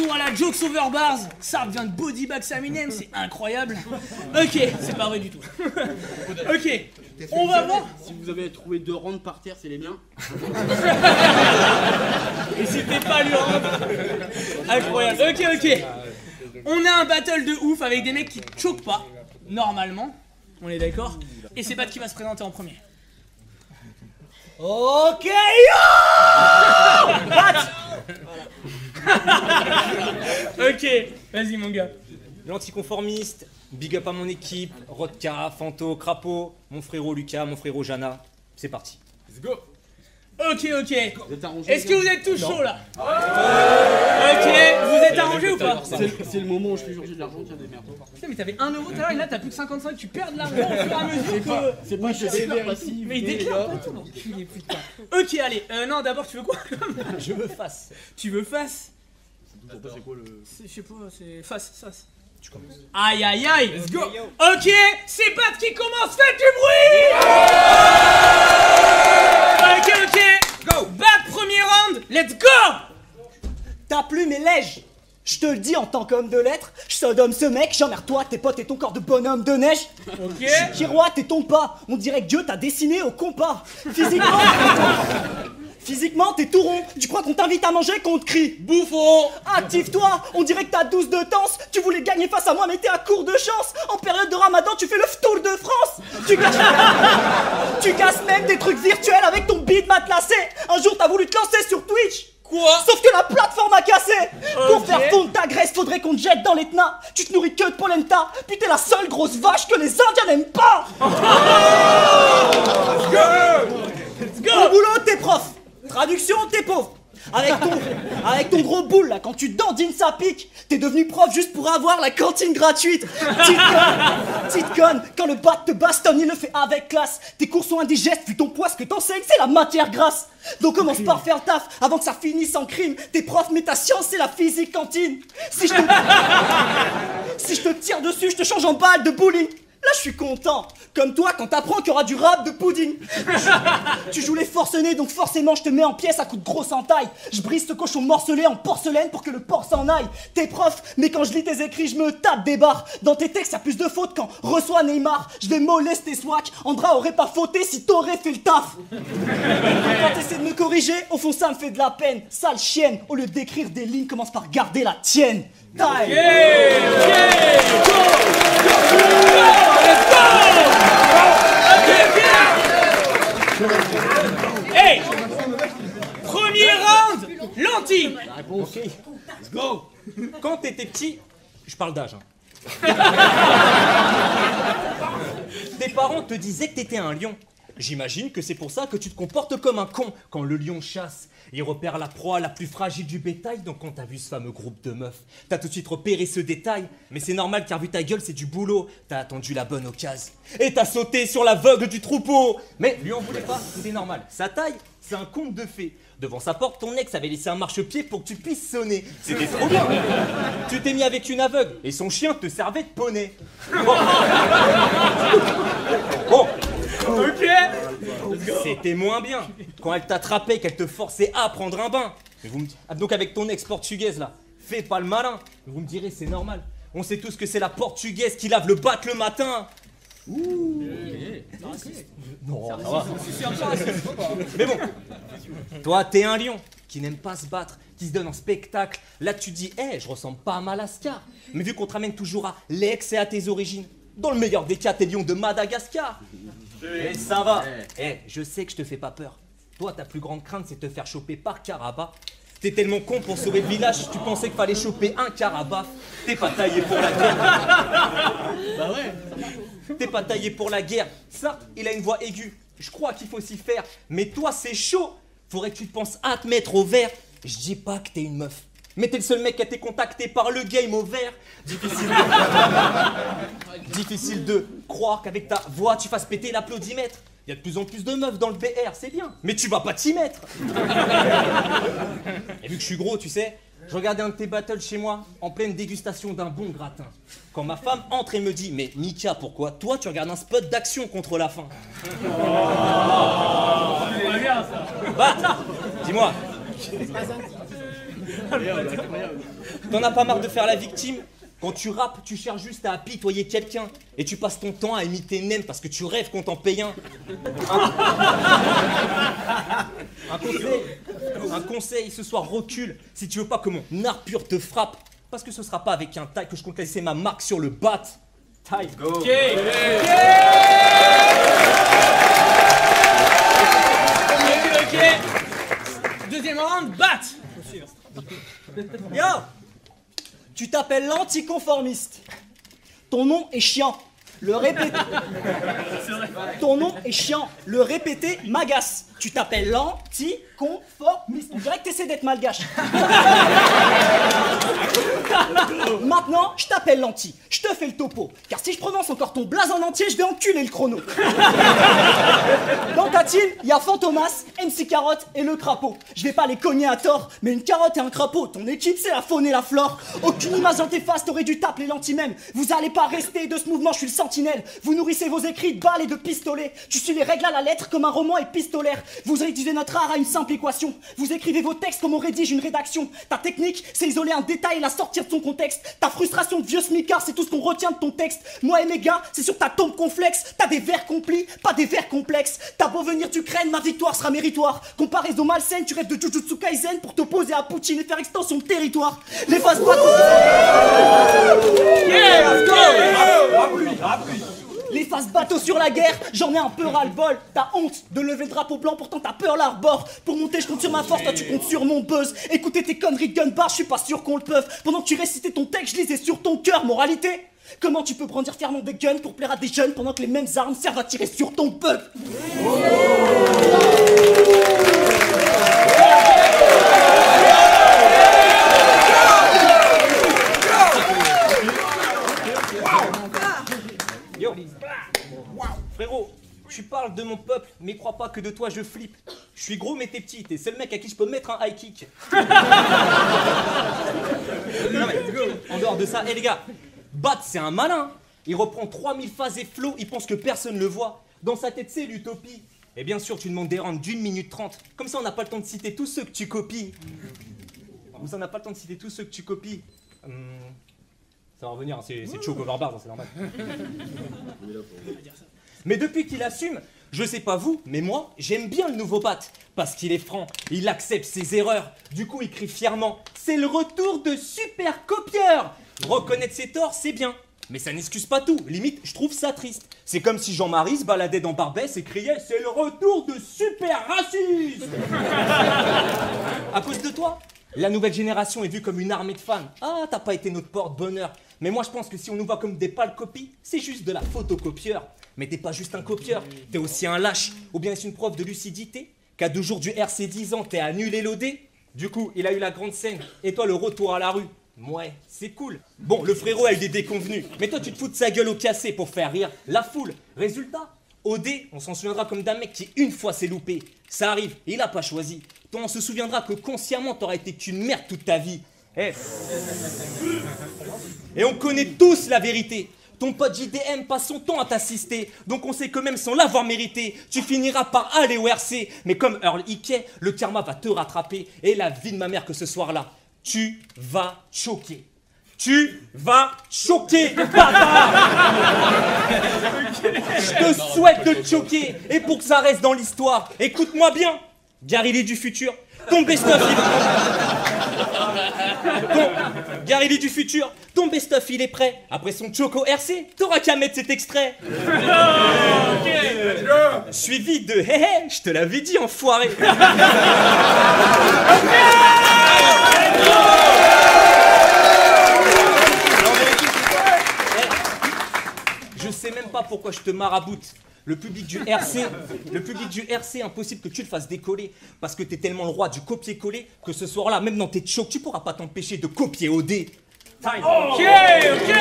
retour à la Jokes Over Bars. Ça vient de Body Bags Eminem, c'est incroyable. Ok, c'est pas vrai du tout. ok, on va voir. Si vous avez trouvé deux rondes par terre, c'est les miens. Et c'était pas lui rendre. Incroyable. Ok, ok. On a un battle de ouf avec des mecs qui choquent pas, normalement. On est d'accord Et c'est Bat qui va se présenter en premier. Ok, yo Ok, vas-y mon gars. L'anticonformiste, big up à mon équipe, Rodka, Fanto, Crapaud, mon frérot Lucas, mon frérot Jana. C'est parti. Let's go Ok, ok. Est-ce que vous êtes tous chauds là Ok, vous êtes arrangés ou pas C'est le moment où je fais changer de l'argent, tiens, des merdes. Putain, mais t'avais 1 euro tout à l'heure et là t'as plus que 55, tu perds de l'argent au fur et à mesure que. C'est pas que je déclare passif. Mais il déclare pas tout, l'enculé, putain. Ok, allez, euh, non, d'abord tu veux quoi? Je me fasse. Tu veux face? C'est quoi le. C'est- Je sais pas, c'est face, face. Tu commences. Aïe aïe aïe. Let's go. Ok, c'est Pat qui commence, faites du bruit. Ok, ok. Go. Bat premier round, let's go. Ta plume est lège. Je te le dis en tant qu'homme de lettres, je sodomme ce mec, j'emmerde toi, tes potes et ton corps de bonhomme de neige. Ok. Kirois, t'es ton pas, on dirait que Dieu t'a dessiné au compas. Physiquement, physiquement, t'es tout rond, tu crois qu'on t'invite à manger qu'on te crie. Bouffon Active-toi, on dirait que t'as 12 de tense, tu voulais gagner face à moi mais t'es à court de chance. En période de ramadan, tu fais le Tour de France. Tu casses, tu casses même des trucs virtuels avec ton beat matelassé. Un jour, t'as voulu te lancer sur Twitch. Quoi Sauf que la plateforme a cassé Pour faire fondre ta graisse, faudrait qu'on te jette dans l'Etna Tu te nourris que de polenta Puis t'es la seule grosse vache que les Indiens n'aiment pas Au boulot, t'es prof Traduction, t'es pauvre avec ton, gros boule là, quand tu dandines ça pique, t'es devenu prof juste pour avoir la cantine gratuite. Petite conne, petite conne, quand le bat te bastonne, il le fait avec classe. Tes cours sont indigestes, vu ton poids, ce que t'enseignes, c'est la matière grasse. Donc commence par faire taf avant que ça finisse en crime. T'es prof, mais ta science, c'est la physique cantine. Si je te, si je te tire dessus, je te change en balle de bowling. Là, je suis content. Comme toi, quand t'apprends qu'il y aura du rap de pudding. Tu joues les forcenés, donc forcément je te mets en pièces à coups de grosse entaille. Je brise ce cochon morcelé en porcelaine pour que le porc s'en aille. T'es prof, mais quand je lis tes écrits, je me tape des barres. Dans tes textes, y a plus de fautes quand reçoit Neymar. Je vais molester Swag. Andra aurait pas fauté si t'aurais fait le taf. Quand t'essaies de me corriger, au fond ça me fait de la peine. Sale chienne, au lieu d'écrire des lignes, commence par garder la tienne. Time. Hey Premier round Let's go Quand t'étais petit, je parle d'âge. hein. Tes parents te disaient que t'étais un lion. J'imagine que c'est pour ça que tu te comportes comme un con quand le lion chasse. Il repère la proie la plus fragile du bétail, donc quand t'as vu ce fameux groupe de meufs, t'as tout de suite repéré ce détail. Mais c'est normal car vu ta gueule, c'est du boulot. T'as attendu la bonne occasion. Et t'as sauté sur l'aveugle du troupeau. Mais lui en voulait pas, c'est normal. Sa taille, c'est un conte de fées. Devant sa porte, ton ex avait laissé un marchepied pour que tu puisses sonner. C'était trop bien. tu t'es mis avec une aveugle et son chien te servait de poney. Bon. Bon. C'était moins bien. Quand elle t'attrapait, qu'elle te forçait à prendre un bain. Mais vous me... Ah, Donc avec ton ex portugaise là, fais pas le malin. Vous me direz, c'est normal. On sait tous que c'est la portugaise qui lave le bat le matin. Ouh. Non, ça va. Mais bon, toi, t'es un lion qui n'aime pas se battre, qui se donne en spectacle. Là, tu dis, hé, je ressemble pas à Malaskar. Mais vu qu'on te ramène toujours à l'ex et à tes origines, dans le meilleur des cas, t'es lion de Madagascar. Et ça va. Eh, je sais que je te fais pas peur. Toi, ta plus grande crainte, c'est de te faire choper par Caraba. T'es tellement con pour sauver le village, tu pensais qu'il fallait choper un Carabaf. T'es pas taillé pour la guerre. Bah ouais T'es pas taillé pour la guerre. Ça, il a une voix aiguë. Je crois qu'il faut s'y faire. Mais toi, c'est chaud. Faudrait que tu te penses à te mettre au vert. Je dis pas que t'es une meuf. Mais t'es le seul mec qui a été contacté par le game au vert. Difficile de... Difficile de croire qu'avec ta voix, tu fasses péter l'applaudimètre. Il y a de plus en plus de meufs dans le BR, c'est bien. Mais tu vas pas t'y mettre. Et vu que je suis gros, tu sais, je regardais un de tes battles chez moi, en pleine dégustation d'un bon gratin. Quand ma femme entre et me dit Mais Mika, pourquoi toi tu regardes un spot d'action contre la faim? Bah, dis-moi. T'en as pas marre de faire la victime? Quand tu rappes, tu cherches juste à apitoyer quelqu'un et tu passes ton temps à imiter Nem parce que tu rêves qu'on t'en paye un. Un, un conseil, un conseil, ce soir recule si tu veux pas que mon art pur te frappe parce que ce sera pas avec un taille que je compte laisser ma marque sur le bat. Taille. Ok. Ok, ok. Deuxième round, bat. Yo Tu t'appelles l'anticonformiste. Ton nom est chiant. Le répéter. Ton nom est chiant. Le répéter m'agace. Tu t'appelles l'anticonformiste. On dirait que t'essaies d'être malgache. Maintenant, je t'appelle l'anti. Je te fais le topo. Car si je prononce encore ton blaze en entier, je vais enculer le chrono. Dans ta team, il y a Fantomas, MC Carotte et le crapaud. Je vais pas les cogner à tort, mais une carotte et un crapaud, ton équipe c'est la faune et la flore. Aucune image dans tes faces, t'aurais dû taper les lentilles même. Vous allez pas rester de ce mouvement, je suis le sentinelle. Vous nourrissez vos écrits de balles et de pistolets. Tu suis les règles à la lettre comme un roman épistolaire. Vous réduisez notre art à une simple équation. Vous écrivez vos textes comme on rédige une rédaction. Ta technique, c'est isoler un détail et la sortir de son contexte. Ta frustration de vieux smicard, c'est tout ce qu'on retient de ton texte. Moi et mes gars, c'est sur ta tombe complexe. T'as des vers complis, pas des vers complexes. T'as beau venir d'Ukraine, ma victoire sera méritoire. Comparaison malsaine, tu rêves de Jujutsu Kaisen pour t'opposer à Poutine et faire extension de territoire. Les phases pas Les faces bateau sur la guerre, j'en ai un peu ras-le-bol. T'as honte de lever le drapeau blanc, pourtant t'as peur l'arbor. Pour monter, je compte sur ma force, toi tu comptes sur mon buzz. Écoutez tes conneries de gun bar, je suis pas sûr qu'on le peut. Pendant que tu récitais ton texte, je lisais sur ton cœur, moralité. Comment tu peux brandir fièrement des guns pour plaire à des jeunes pendant que les mêmes armes servent à tirer sur ton peuple? Que de toi je flippe. Je suis gros mais t'es petit, t'es seul mec à qui je peux mettre un high kick. Non, mais, en dehors de ça, hé les gars, Bat c'est un malin. Il reprend 3000 phases et flots, il pense que personne le voit. Dans sa tête c'est l'utopie. Et bien sûr tu demandes des rangs d'une minute trente. Comme ça on n'a pas le temps de citer tous ceux que tu copies. Comme ça on n'a pas le temps de citer tous ceux que tu copies. Hum, ça va revenir, hein, c'est c'est over bars, hein, c'est normal. Mais depuis qu'il assume, je sais pas vous, mais moi, j'aime bien le nouveau Pat. Parce qu'il est franc, il accepte ses erreurs. Du coup, il crie fièrement C'est le retour de super copieur Reconnaître ses torts, c'est bien. Mais ça n'excuse pas tout. Limite, je trouve ça triste. C'est comme si Jean-Marie se baladait dans Barbès et criait C'est le retour de super racisme À cause de toi la nouvelle génération est vue comme une armée de fans. Ah, t'as pas été notre porte-bonheur. Mais moi, je pense que si on nous voit comme des pâles copies, c'est juste de la photocopieur. Mais t'es pas juste un copieur, t'es aussi un lâche. Ou bien est-ce une preuve de lucidité Qu'à deux jours du RC 10 ans, t'es annulé l'OD Du coup, il a eu la grande scène. Et toi, le retour à la rue? Ouais, c'est cool. Bon, le frérot a eu des déconvenus. Mais toi, tu te fous de sa gueule au cassé pour faire rire la foule. Résultat OD, on s'en souviendra comme d'un mec qui une fois s'est loupé. Ça arrive, il a pas choisi. Toi, on se souviendra que consciemment, t'auras été qu'une merde toute ta vie. Eh. Et on connaît tous la vérité. Ton pote JDM passe son temps à t'assister, donc on sait que même sans l'avoir mérité, tu finiras par aller au RC. Mais comme Earl Hickey, le karma va te rattraper, et la vie de ma mère que ce soir-là, tu vas choquer. Tu vas choquer, Je te souhaite de choquer, et pour que ça reste dans l'histoire, écoute-moi bien, Gary Lee du futur, ton best-of Gary Lee du futur, ton best-of il est prêt. Après son choco RC, t'auras qu'à mettre cet extrait. Suivi de hé hé, je te l'avais dit, enfoiré. Je sais même pas pourquoi je te maraboute. Le public du RC, le public du RC, impossible que tu le fasses décoller parce que t'es tellement le roi du copier-coller que ce soir-là, même dans tes chocs, tu pourras pas t'empêcher de copier au dé. Time. Ok, ok.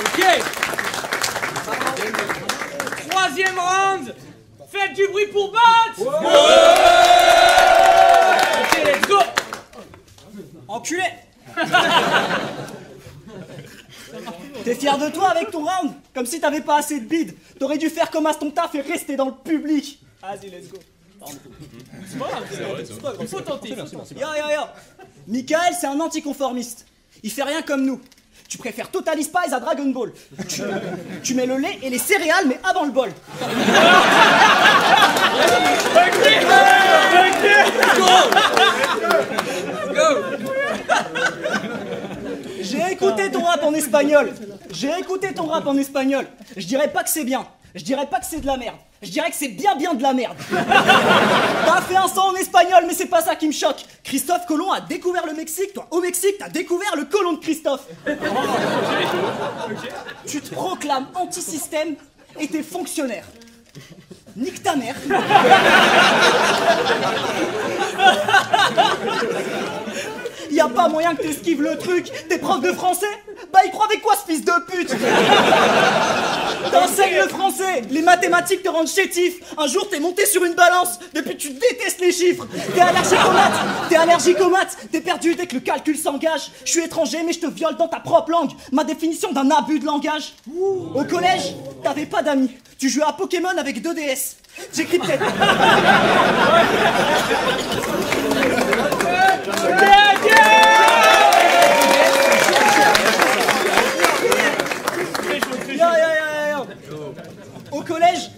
Ok. Troisième round. Faites du bruit pour battre. Ok, let's go. Enculé T'es fier de toi avec ton round? Comme si t'avais pas assez de bide. T'aurais dû faire comme à ton taf et rester dans le public. Vas-y, let's go. C'est pas grave, c'est pas grave. Il faut tenter. Yo yo yo Michael, c'est un anticonformiste. Il fait rien comme nous. Tu préfères Total Spice à Dragon Ball. Tu, tu mets le lait et les céréales, mais avant le bol écouté ton rap en espagnol. J'ai écouté ton rap en espagnol. Je dirais pas que c'est bien. Je dirais pas que c'est de la merde. Je dirais que c'est bien bien de la merde. T'as fait un son en espagnol, mais c'est pas ça qui me choque. Christophe Colomb a découvert le Mexique. Toi, au Mexique, t'as découvert le colon de Christophe. Tu te proclames anti-système et t'es fonctionnaire. Nique ta mère. Y a pas moyen que t'esquives le truc. T'es prof de français? Avec quoi ce fils de pute T'enseignes le français, les mathématiques te rendent chétif. Un jour, t'es monté sur une balance. Depuis, tu détestes les chiffres. T'es allergique aux maths. T'es allergique aux maths. T'es perdu dès que le calcul s'engage. Je suis étranger, mais je te viole dans ta propre langue. Ma définition d'un abus de langage. Au collège, t'avais pas d'amis. Tu jouais à Pokémon avec 2 DS. J'écris peut-être. Yo, yo, yo, yo, yo. Au collège,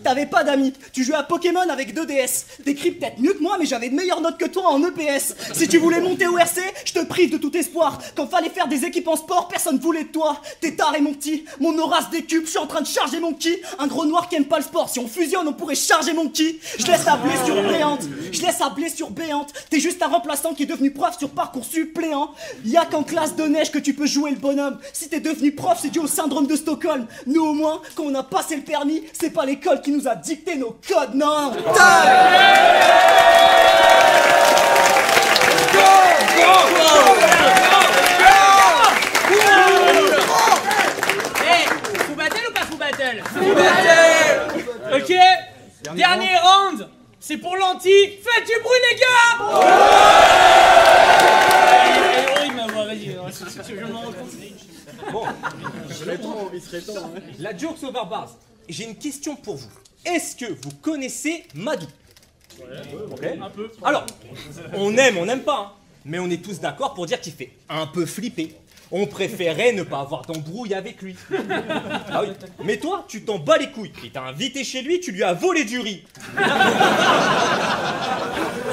Tu jouais à Pokémon avec 2 DS. T'écris peut-être mieux que moi, mais j'avais de meilleures notes que toi en EPS. Si tu voulais monter au RC, je te prive de tout espoir. Quand fallait faire des équipes en sport, personne voulait de toi. T'es taré, mon petit. Mon Horace décupe, je suis en train de charger mon ki. Un gros noir qui aime pas le sport. Si on fusionne, on pourrait charger mon ki. Je laisse la blessure béante. Je laisse la blessure béante. T'es juste un remplaçant qui est devenu prof sur parcours suppléant. Y'a qu'en classe de neige que tu peux jouer le bonhomme. Si t'es devenu prof, c'est dû au syndrome de Stockholm. Nous, au moins, quand on a passé le permis, c'est pas l'école qui nous a dicté nos codes, non Eh, Ok, dernier round, c'est pour l'anti. Faites du bruit les gars euh, compte. Il serait temps, il serait temps. hein. La jokes over bars. J'ai une question pour vous. Est-ce que vous connaissez Madou Ok. Alors, on aime, on n'aime pas, hein. mais on est tous d'accord pour dire qu'il fait un peu flipper. On préférait ne pas avoir d'embrouille avec lui. Ah oui. Mais toi, tu t'en bats les couilles. Il t'a invité chez lui, tu lui as volé du riz.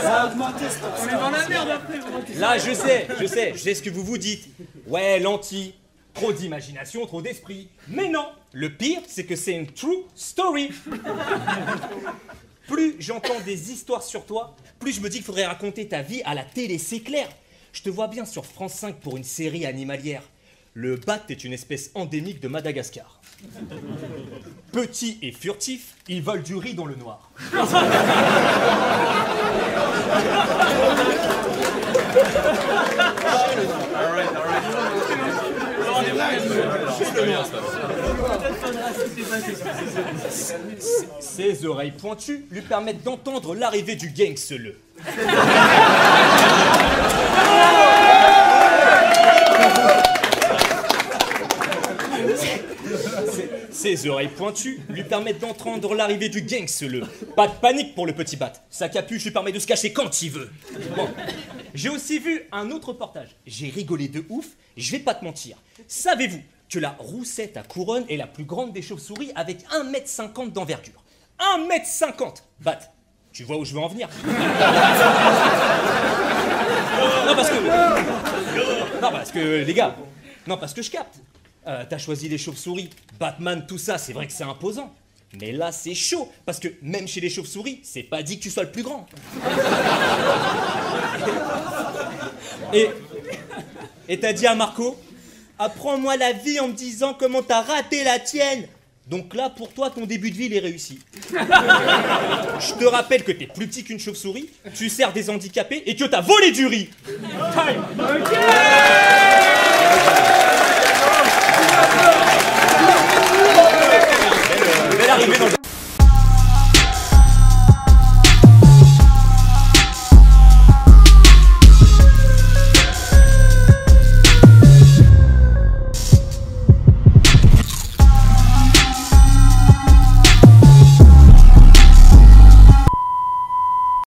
Ça a augmenté ce On est dans la merde après. Là, je sais, je sais, je sais ce que vous vous dites. Ouais, l'anti, trop d'imagination, trop d'esprit. Mais non, le pire, c'est que c'est une true story. Plus j'entends des histoires sur toi, plus je me dis qu'il faudrait raconter ta vie à la télé, c'est clair. Je te vois bien sur France 5 pour une série animalière. Le bat est une espèce endémique de Madagascar. Petit et furtif, il vole du riz dans le noir. Ses oreilles pointues lui permettent d'entendre l'arrivée du gangseleux. Ses- Ses oreilles pointues lui permettent d'entendre l'arrivée du gangseleux. Pas de panique pour le petit bat. Sa capuche lui permet de se cacher quand il veut. Bon. J'ai aussi vu un autre reportage. J'ai rigolé de ouf. Je vais pas te mentir. Savez-vous que la roussette à couronne est la plus grande des chauves-souris avec 1m50 d'envergure 1m50 Bat, tu vois où je veux en venir Non parce que... Non parce que les gars, non parce que je capte. Euh, T'as choisi les chauves-souris, Batman, tout ça, c'est vrai que c'est imposant. Mais là, c'est chaud, parce que même chez les chauves-souris, c'est pas dit que tu sois le plus grand. Et et t'as dit à Marco, apprends-moi la vie en me disant comment t'as raté la tienne. Donc là, pour toi, ton début de vie, il est réussi. Je te rappelle que t'es plus petit qu'une chauve-souris, tu sers des handicapés et que t'as volé du riz. Ok